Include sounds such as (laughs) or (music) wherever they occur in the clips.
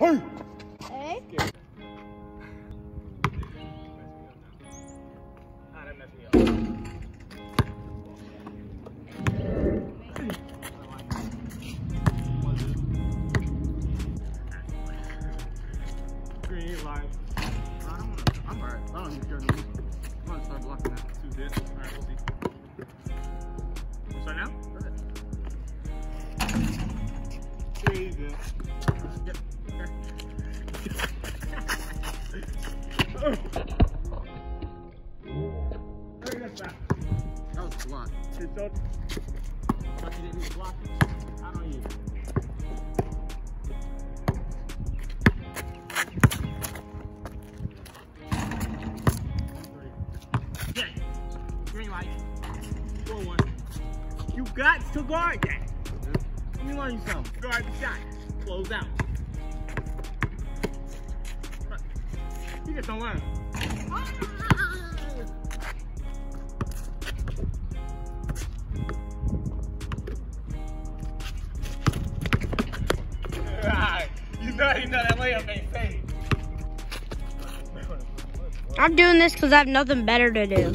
Hey! That was a block. It's you didn't block it. Green light. Four one. You got to guard that. Let me learn you something. Guard the shot. Close out. You just don't learn. You know, you know that layup ain't safe. I'm doing this because I have nothing better to do.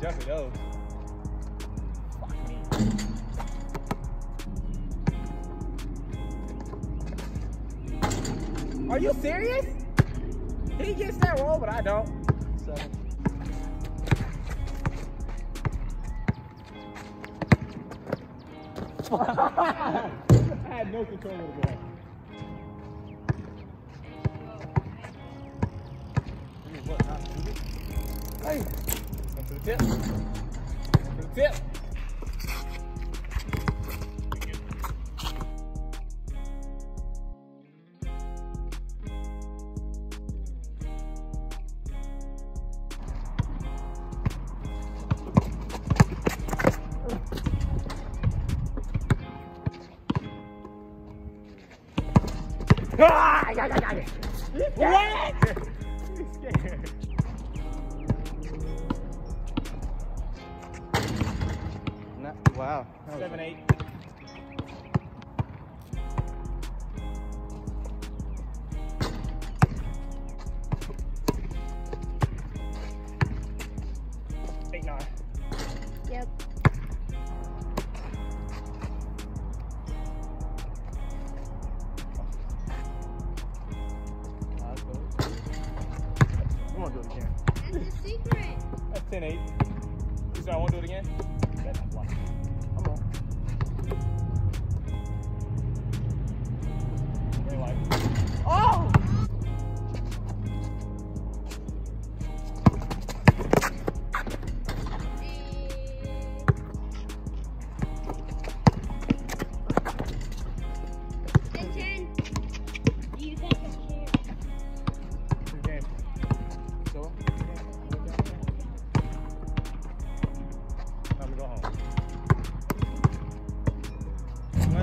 Jumping those. Fuck me. Are you serious? He gets that roll, but I don't. Seven. (laughs) I had no control of the ball. Hey, one for the tip. One tip. Ah, yeah, yeah, yeah. What? Wow. Seven, eight. Eight, nine. Yep. We won't do it again. That's a secret. That's 10, 8. You said I won't do it again? That's not Thank you.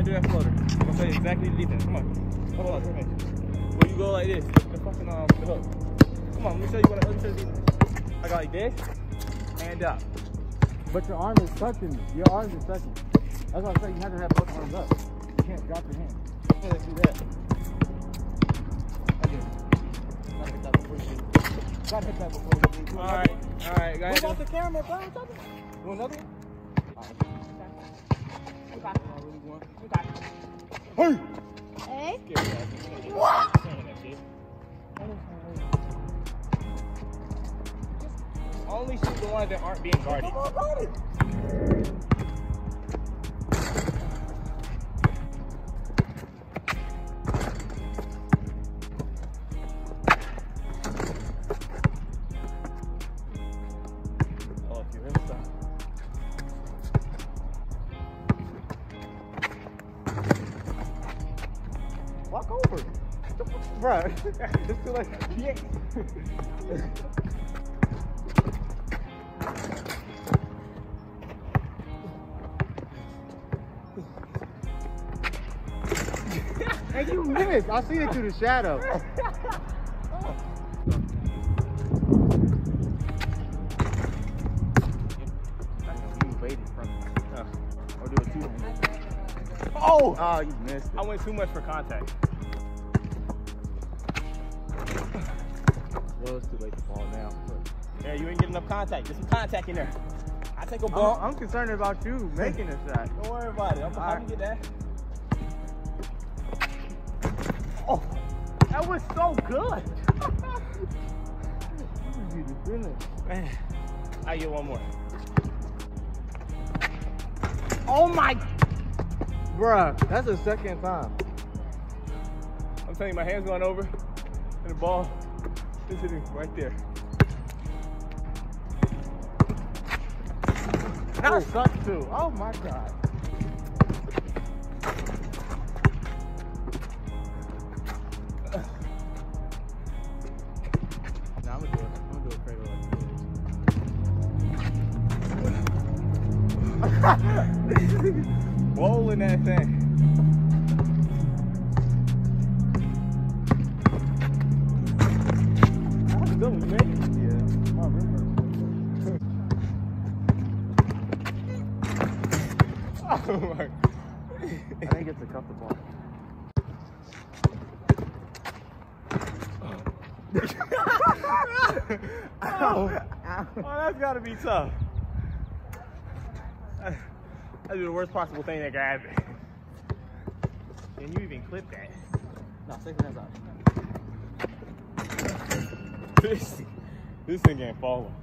Gonna do that floater. I'm gonna tell you exactly the defense. Come on. Come on, come here. Where you go like this, the fucking um, the hook. Come on, let me show you what I, let me show you. I go like this, and up. But your arm is touching. Your arm is touching. That's why I say you have to have both arms up. You can't drop your hand. Yeah, let's do that. Okay. Gotta hit that before you do. Gotta hit that before. All right, all right, What guys. about the camera, bro? What's up? You want another one? Hey! Hey? What? Only shoot the ones that aren't being guarded. Bro. it's too late. Yeah. And you missed. I see it through the shadow. Oh. Oh. Oh, you waited from Or do it two handed. Oh! Oh, you missed it. I went too much for contact. Well, it's too late to fall now. But Yeah, you ain't getting enough contact. Get some contact in there. I take a I'm. I'm concerned about you making a shot. Don't worry about it. I'm, All I'm right. gonna get that. Oh, that was so good. (laughs) You just finished. Man, I get one more. Oh my! Bruh, that's the second time. I'm telling you, my hand's going over, and the ball is right there. That sucks too. Oh my god. Nah, I'm gonna do it. I'm gonna do a cradle like (laughs) Rolling that thing. A. Yeah. Oh. Oh my. I didn't get to cuff the ball. oh, oh, that's gotta be tough. I do the worst possible thing that could happen. Can you even clip that? No, your hands out. (laughs) This, this thing ain't falling.